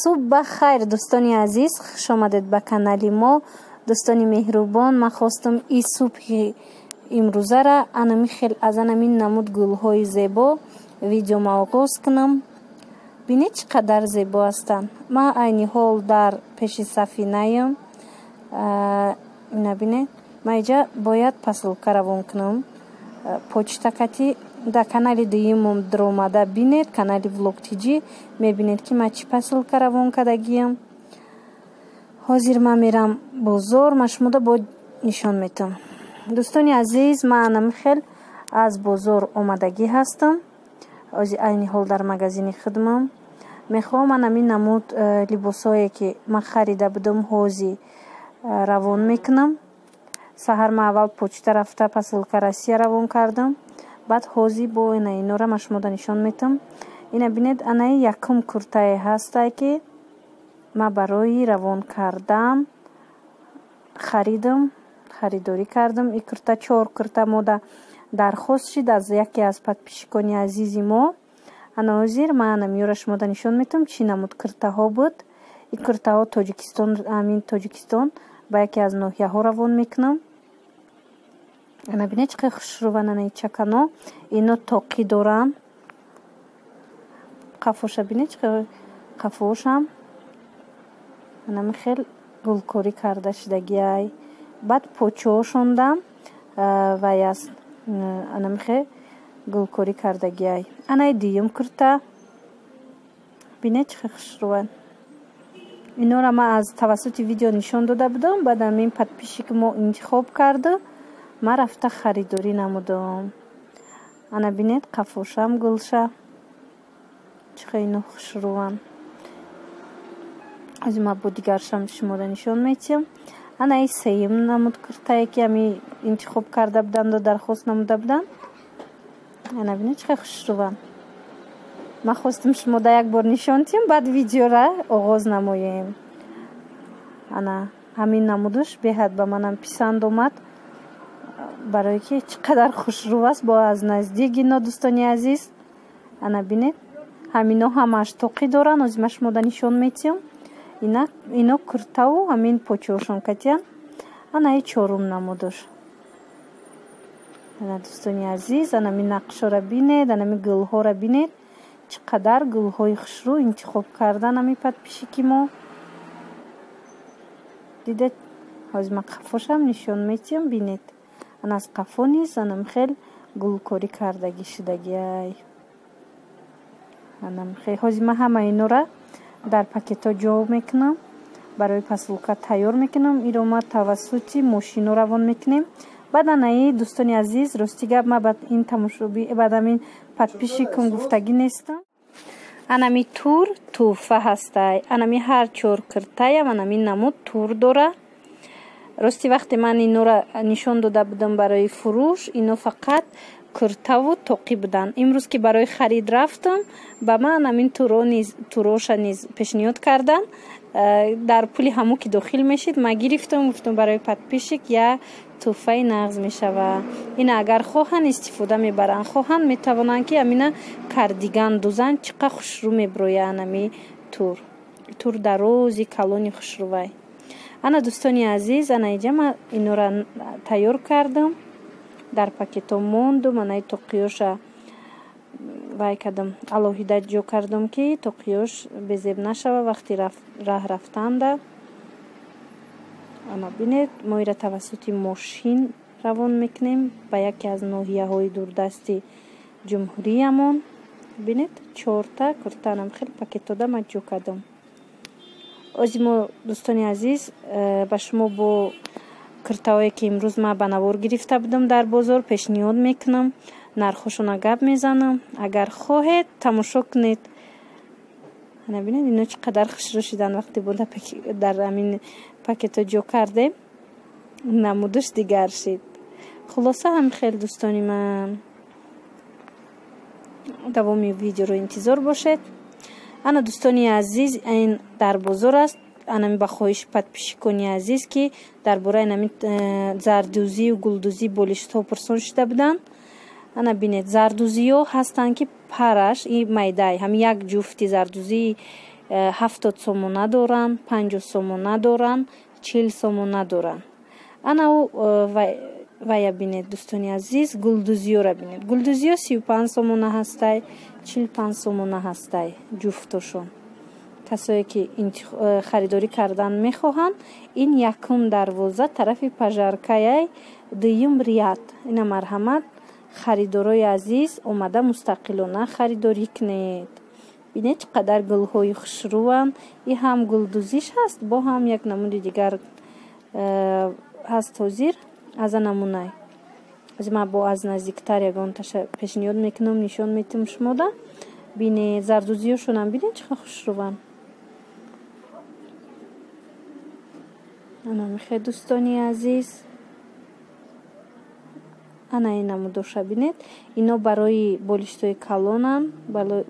субҳ бахайр дӯстони азиз хуш омадед ба канали мо. Дӯстони меҳрубон ман хостам и субҳи имрӯзара. Анами хел аз анамин намуд гулҳои зебо. Видеома оғоз кунам. Бинед чӣ қадар зебо ҳастанд? Ман айни ҳол дар пеши сафинаям набинед ман иҷа бояд пасулка равон кунам. Почтакати дар канали дуюмум дуромада бинед канали влогтиҷӣ мебинед ки ман чӣ пасилка равон кардагиям? Ҳозир ман мерам бозор ман шумода бо нишон метам. Дӯстони азиз ман анамихел аз бозор омадагӣ ҳастам. Ози айни ҳол дар магазини хидмам. Мехоҳам анамин намуд э, либосое ки ман харида будам ҳози э, равон мекунам. Саҳар ман аввал почта рафта пасилка россия равон кардам баъд ҳозӣ бо ина инора ма шумода нишон метам. Ина бинед анаи якум куртае ҳастай ки ма барои равон кардан харидам харидорӣ кардам. И курта чор курта мода дархост шид аз яке аз подписчикони азизи мо. Ана ҳозир ман анамиёра шумода нишон метам чӣ намуд куртаҳо буд. И куртаҳо тоҷикистон амин тоҷикистон ба яке аз ноҳияҳо равон мекунам чӣ қадр хушрӯван ана чакано. Ино тоқӣ дорам. Қафоша бинед чӣ қадр қафошам анами хел гулкорӣ карда шидагиай баъд почоошондам вай аст анами хел гулкорӣ кардагиай анаи дуюм курта бинед чӣ қадр хушрӯван инора ман аз тавассути видео нишон дода будам баъд амин подписчик мо интихоб карда ман рафта харидорӣ намудам. Ана бинед қафошам гулша. Қадр ино хушрӯванд аз ма бо дигаршам шумода нишон метиҳам ана и сеюм намуд куртае ки ами интихоб карда буданду дархост намуда буданд. Ана бинед чӣ қадр хушрӯванд ман хостам шумода як бор нишон тиҳам баъд видеора оғоз намоем. Ана ҳамин намудаш беҳад ба манам писанд омад барое ки чӣ қадар хушрӯ аст бо аз наздик ино дӯстони азиз. Ана бинед ҳамино ҳамааш тоқӣ доранд ози ма шумода нишон метиҳам ино куртаву ҳамин почоошон катиян анаи чорум намудаш. Ана дӯстони азиз анами нақшора бинед анами гулҳора бинед. Чӣ қадар гулҳои хушрӯ интихоб кардан ами подписчики мо. Дидед ҳози ма қафошам нишон метиҳам бинед ан аз қафо низ анам хел гулкорӣ кардагӣ шидагиай анам хел ҳози ма ҳама инора дар пакетҳо ҷо мекунам? Барои пасулка тайёр мекунам? Иро ма тавассути мошино равон мекунем? Баъд анаи дӯстони азиз рости гап ма ба ин тамошоби баъд амин подписчикам гуфтагӣ нестам. Анами тур туҳфа ҳастай. Анами ҳар чор киртаям анамин намуд тур дора рости вақте ман инора нишон дода будам барои фурӯш ино фақат куртаву тоқӣ буданд имрӯз ки барои харид рафтам ба ман амин туроша низ пешниҳод карданд э, дар пули ҳамо ки дохил мешид ма гирифтам гуфтам барои подписчик як тӯҳфаи нағз мешава. Ина агар хоҳанд истифода мебаранд хоҳанд метавонанд ки амина кардиган дӯзанд чӣ қадр хушрӯ меброяд анами тур. Тур дарози калони хушрӯвай ана дӯстони азиз ана иҷа ман инора тайёр кардам. Дар пакето монду манаи тоқиёша вай кардам алоҳида ҷо кардам ки тоқиёш безеб нашава вақти раҳ рафтанда. Ана бинед мо ира тавассути мошин равон мекунем. Ба яке аз ноҳияҳои дурдасти ҷумҳуриямон. Бинед чорта куртанам хеле пакетода ман ҷо кардам озимо дӯстони азиз э, ба шумо бо куртаое ки имрӯз ман ба навор гирифта будам дар бозор пешниҳод мекунам нархошона гап мезанам. Агар хоҳед тамошо кунед. Набинед ино чӣ қадар хушрӯ шиданд вақте бо дар амин пакето ҷо кардем намудаш дигар шид. Хулоса ҳам хел дӯстони ман. Давоми видеоро интизор бошед ана дӯстони азиз ин дар бозор аст. Анами ба хоҳиши подписчикони азиз ки дар бораи нами э, зардӯзию гулдӯзии болиштҳо пурсон шуда буданд. Ана бинед зардӯзиҳо ҳастанд ки параш и майдай ҳам як ҷуфти зардӯзии ҳафтод сомона доранд панҷоҳ сомона доранд чил сомона доранд анау вая бинед дӯстони азиз гулдузиёра бинед. Гулдузиё сию панҷ сомона ҳастай чил панҷ сомона ҳастай ҷуфтошон. Касое ки э, харидорӣ кардан мехоҳанд ин якум дарвоза тарафи пажаркаяй дуюм рият. Ина марҳамат харидорои азиз омада мустақилона харидорӣ кунед бинед чӣ қадар гулҳои хушрӯанд и ҳам гулдузиш ҳаст бо ҳам як намуди дигар ҳаст ҳозир аза намунай ма бо аз наздиктар ягонташа пешниҳод мекунам нишон метим шумода. Бине зардузиёшонам. Бинед чӣ қа хушрӯанд ана мехе дӯстони азиз. Ана ин намудоша бинед. Ино барои болиштои калонанд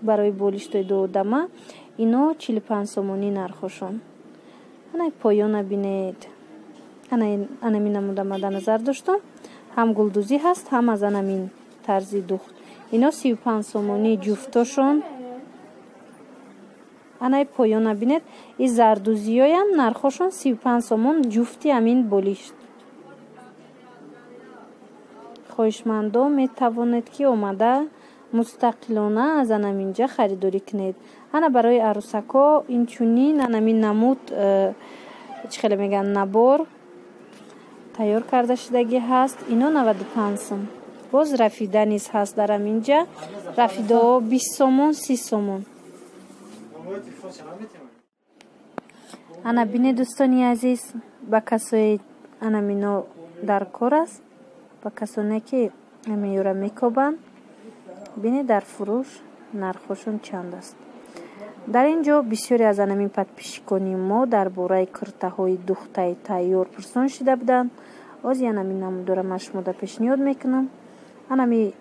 барои болиштои дуодама ино чили панҷ сомонӣ нархошон. Ана поёна бинед анамин намудама дар назар доштам. Ҳам гулдузӣ ҳаст ҳам аз анамин тарзи духт. Ино сию панҷ сомонӣ ҷуфтошон. Анаи поёна бинед и зардузиёям нархошон сию панҷ сомон ҷуфти амин болишт. Хоҳишмандо метавонед ки омада мустақилона аз анаминҷа харидорӣ кунед. Ана барои арӯсако инчунин анамин намуд э, чӣ хеле мегӯянд набор тайёр карда шудагӣ ҳаст? Ино наваду панҷ сом боз рафида низ ҳаст дар аминҷа рафидоо бист сомон си сомон. Ана бине дӯстони азиз ба касое анамино дар кор аст? Ба касоне ки амиёра мекобанд? Бине дар фурӯш нархошон чанд аст дар ин ҷо бисёре аз анамин подписчикони мо дар бораи киртаҳои духтаи тайёр пурсон шуда буданд. Ози анамин намудорам аз шумода пешниҳод мекунам. Анами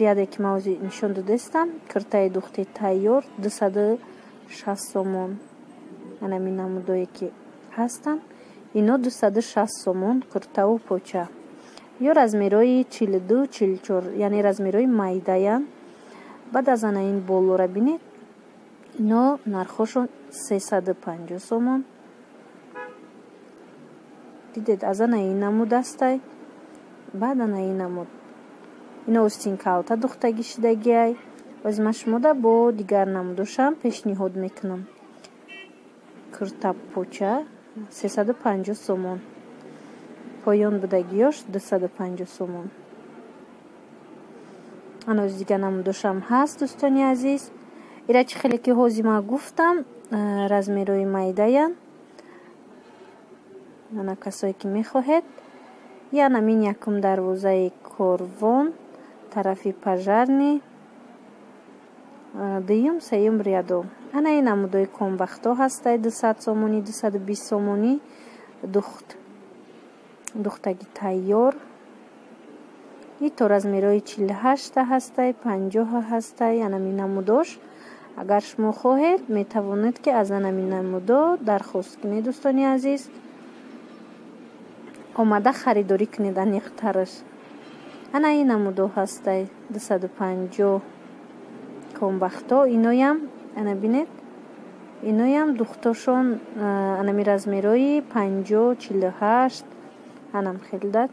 ряде ки ман ози нишон додастам киртаи духти тайёр дусаду шаст сомон. Анамин намудое ки ҳастанд ино дусаду шаст сомон куртаву поча. Ё размерои чилду чилчор яъне размерои майдаянд баъд аз ана ин болора бинед ино сесаду панҷоҳ сомон. Дидед аз ана ин намуд астай баъд ана ин намуд. Ино устин калта духтагӣ шудагиай озма шумода бо дигар намудошам пешниҳод мекунам. Сесаду панҷоҳ сомон. Поён будагиёш дусаду панҷоҳ сомон. Аноз дига намудошам ҳаст дӯстони азиз ира чи хеле ки ҳозима гуфтам размерои майдаянд ана касое ки мехоҳед. Янамин якум дарвозаи корвон тарафи пажарни дуюм сеюм ряду ана ин намудои комбахто ҳастай дусад сомонӣ дусаду бист сомонӣ духт духтаги тайёр. И то размерои чилҳашта ҳастай панҷоҳа ҳастай анамин намудош агар шумо хоҳед метавонед ки аз анамин намудо дархост кунед дӯстони азиз омада харидорӣ кунед аниқтараш ана ин намудо ҳастай. Дусаду панҷоҳ комбахто иноям. Ана бинед? Иноям духтошон анами размерои панҷоҳ чилу ҳашт анам хеле дад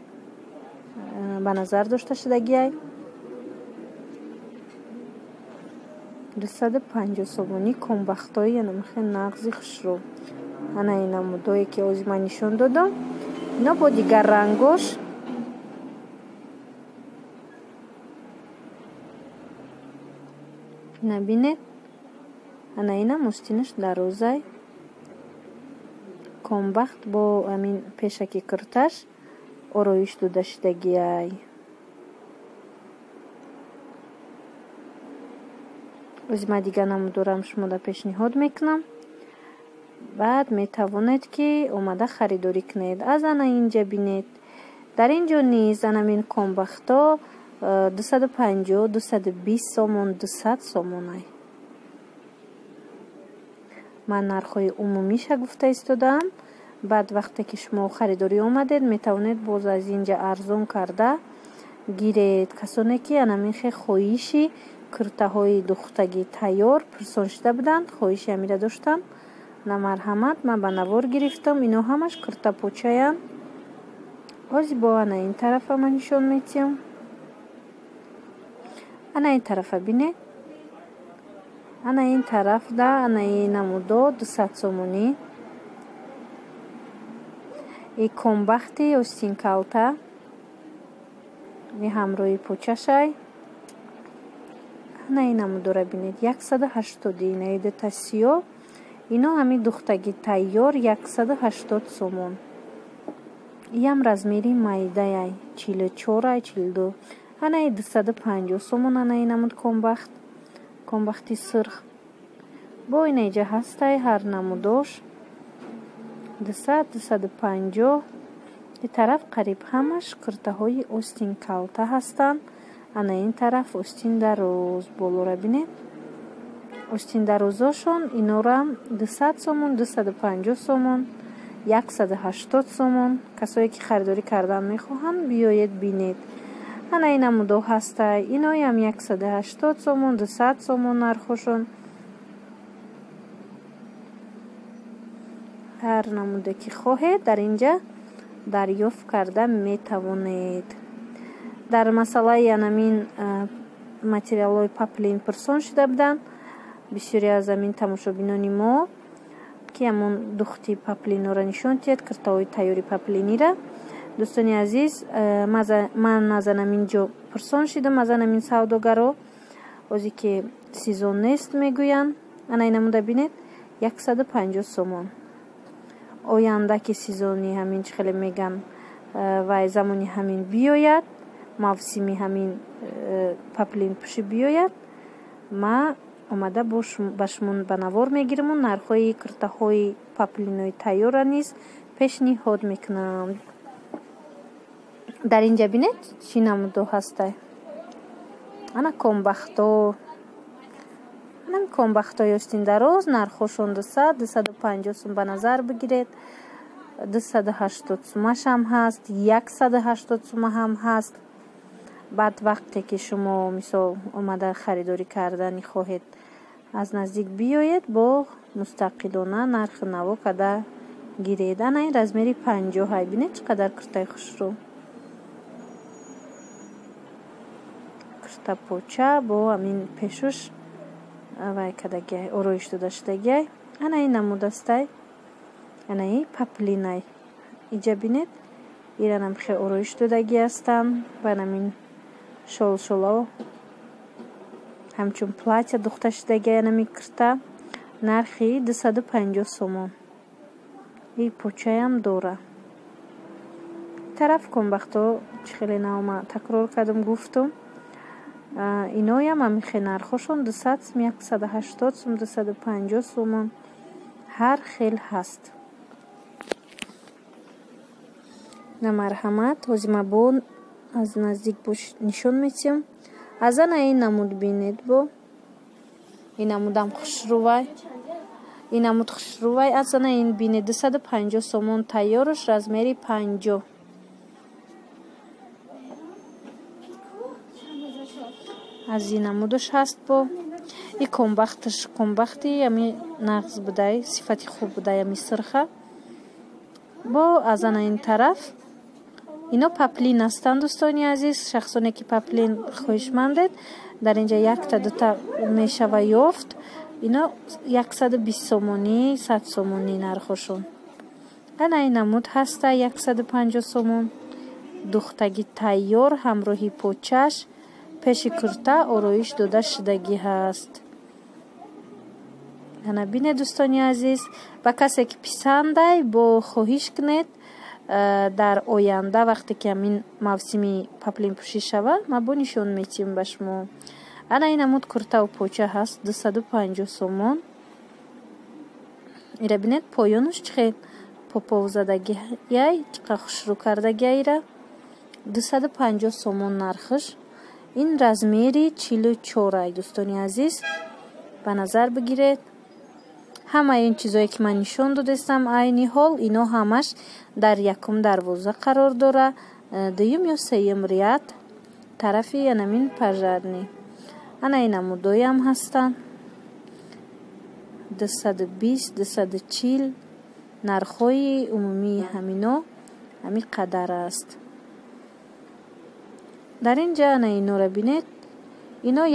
ба назар дошта шудагиай дусаду панҷоҳ сомонӣ комбахтои анамихе нағзи хушрӯ ана ин намудое ки ози ман нишон додам ино бо дигар рангош. Набинед ана инам устинаш дарозай комбахт бо амин пешаки кирташ ороиш дода шудагиай озима дига намудорам шумода пешниҳод мекунам. Баъд метавонед ки омада харидорӣ кунед. Аз ана инҷа бинед. Дар ин ҷо низ анамин комбахто э, дусаду панҷоҳ дусаду бист сомон дусад сомонай. Ман нархҳои умумиша гуфта истодаам. Баъд вақте ки шумо харидорӣ омадед метавонед боз аз инҷа арзон карда гиред. Касоне ки анамин хе хоҳиши куртаҳои духтагӣ тайёр пурсон шуда буданд хоҳиши амира доштам. На марҳамат ман ба навор гирифтам ино ҳамаш куртапочаянд озибо ана ин тарафа ма нишон метиҳам. Ана ин тарафа бинед? Ана ин тараф да ана и намудо дусад сомонӣ. И комбахти остинкалта и ҳамроҳи почашай ин намудора бинед? Яксаду ҳаштоди наидата сиё ино ҳами духтаги тайёр яксаду ҳаштод сомон. Иам размери чилу чорай чилду анаи дусаду панҷоҳ сомон анаи намуд комбахт комбахти сирх бо инаиҷа ҳастай ҳар намудош дусад дусаду панҷоҳ и тараф қариб ҳамаш куртаҳои остин калта ҳастанд ана ин тараф остин дароз болора бинед остин дарозошон инорам дусад сомон дусаду панҷоҳ сомон яксаду ҳаштод сомон. Касое ки харидорӣ кардан мехоҳанд биёед бинед. Ана ин намудо ҳастай иноям яксаду ҳаштод сомон дусад сомон нархошон. Ҳар намуде ки хоҳед дар инҷа дарёфт карда метавонед дар масъалаи анамин материалҳои паплин пурсон шуда буданд. Бисёре аз амин тамошобинони мо ки ҳамон духти паплинора нишон диҳад киртаҳои тайёри паплинира дӯстони азиз ман аз анамин ҷо пурсон шидам аз анамин савдогаро. Озе ки сезон нест мегӯянд ана инамуда бинед яксаду панҷоҳ сомон. Оянда ки сезони ҳамин чӣ хеле меган вай замони ҳамин биёяд мавсими ҳамин паплин пӯшӣ биёяд ма омада ба шумо ба навор мегириму нархҳои куртаҳои паплинои тайёра низ пешниҳод мекунам. Дар инҷа бинед чӣ намудо ҳастай? Ана комбахто. Ана комбахтои остин дароз нархошон дусад дусаду панҷоҳ сум ба назар бигиред дусаду ҳаштод сумашам ҳаст яксаду ҳаштод сума ҳам ҳаст баъд вақте ки шумо мисол омада харидорӣ кардани хоҳед аз наздик биёед бо мустақилона нархи наво када гиред ана ин размери панҷоҳай бинед чӣ қадар куртаи хушрӯ куртапоча бо ҳамин пешуш вай кадагиай ороиш дода шудагиай ана ин намудастай ана и паплинай иҷа бинед. Иранам хе ороиш додагӣ ҳастанд банамин шолшоло ҳамчун платя духта шудагиай нами кирта нархи дусаду панҷоҳ сомон. И почаям дора. Тараф комбахто чӣ хеле наома такрор кардам гуфтум. Иноям амихе нархошон дусад сум яксаду ҳаштод сум дусаду панҷоҳ сомон. Ҳар хел ҳаст. На марҳамат ҳози ма бо аз наздик нишон метиҳам аз ана ин намуд бинед бо. Ин намудам хушрӯвай ин намуд хушрӯвай аз ана ин бинед дусаду панҷоҳ сомон тайёрош размери панҷоҳ аз ин намудаш ҳаст бо. И комбахташ комбахти ами нағз будай сифати хуб будай ами сирха бо аз ана ин тараф ино паплин ҳастанд дӯстони азиз. Шахсоне ки паплин хоҳишмандед дар инҷа якта дута мешава ёфт. Ино яксаду бист сомонӣ сад сомонӣ нархошон. Ана ин намуд ҳаста яксаду панҷоҳ сомон. Духтаги тайёр ҳамроҳи почаш пеши курта ороиш дода шудагӣ ҳаст. Ана бинед дӯстони азиз ба касе ки писандай бо хоҳиш кунед дар оянда вақте ки ҳамин мавсими паплинпӯшӣ шавад ма бо нишон метиҳм ба шумо. Ана ин амуд куртаву поча ҳаст дусаду панҷоҳ сомон. Ира бинед поёнаш чихел попов задагияй чиқа хушрӯ кардагия ира дусаду панҷоҳ сомон нархиш ин размери чилу чорай дӯстони азиз. Ба назар бигиред ҳамаи ин чизое ки ман нишон додастам айни ҳол ино ҳамаш дар якум дарвоза қарор дора. Дуюм ё сеюм риад тарафи анамин пажарнӣ ана ин намудоям ҳастанд дусаду бист дусаду чил нархҳои умумии ҳамино ҳамин қадар аст. Дар ин ҷа ана инора бинед.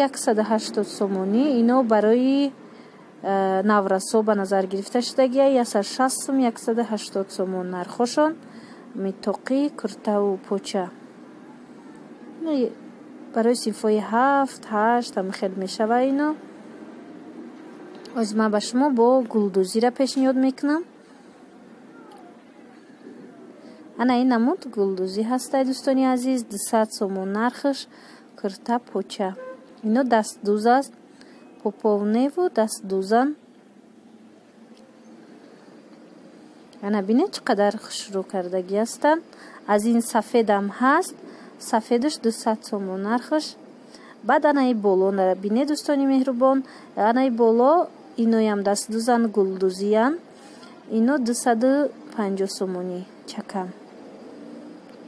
Яксаду ҳаштод сомонӣ ино барои э, наврасо ба назар гирифта шудагия. Яса шаст сум яксаду ҳаштод сомон нархошон. Митоқӣ куртаву поча. Барои синфҳои ҳафт ҳашт ҳам хел мешава ино оз ман ба шумо бо гулдузира пешниҳод мекунам. Ана ин намуд гулдузӣ ҳастай дӯстони азиз. Дусад сомон нархаш курта поча. Ино дастдӯз аст поповневу дастдӯзан ана бинед чӣ қадар хушрӯ кардагӣ ҳастанд? Аз ин сафедам ҳаст? Сафедаш дусад сомон нархаш. Баъд анаи боло бинед дӯстони меҳрубон анаи боло иноям дастдӯзан гулдӯзиян ино дусаду панҷоҳ сомонӣ чакан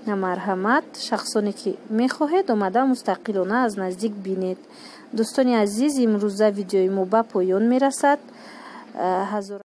марҳамат шахсоне ки мехоҳед омада мустақилона аз наздик бинед. Дӯстони азиз имрӯза видеои мо ба поён мерасад